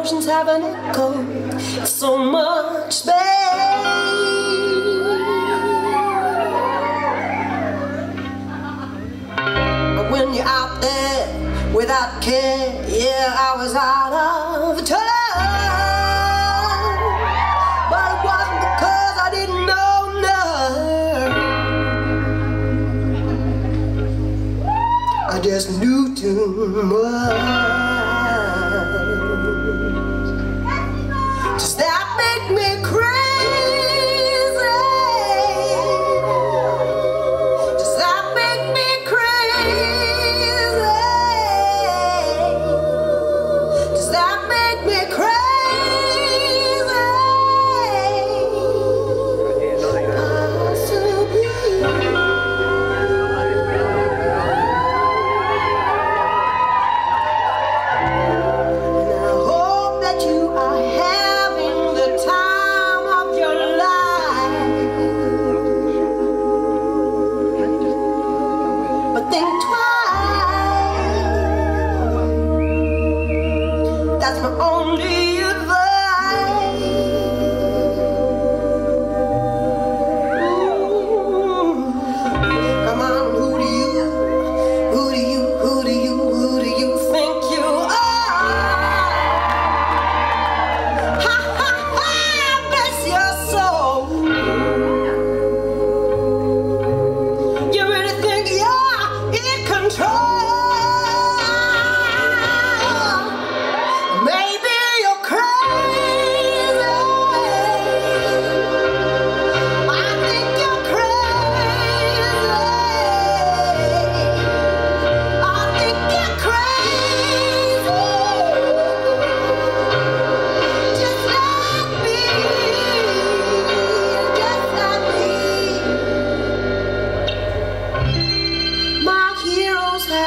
emotions have an echo, so much space. when you're out there without care, yeah, I was out of touch.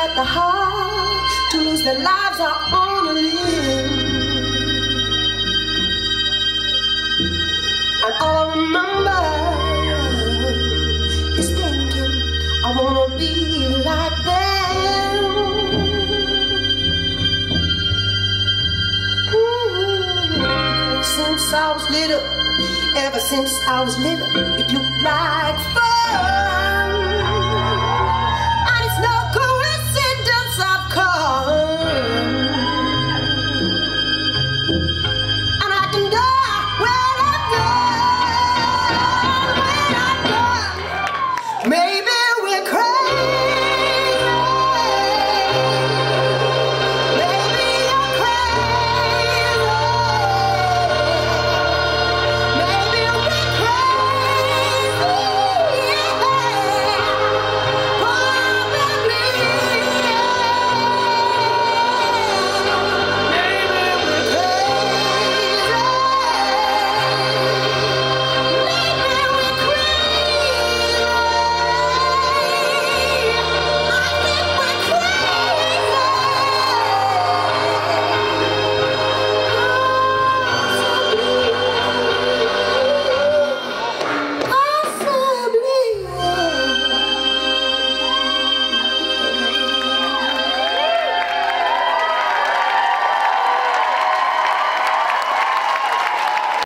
But it wasn't because I didn't know nothing. I just knew too much. since I was little, it looked like fun.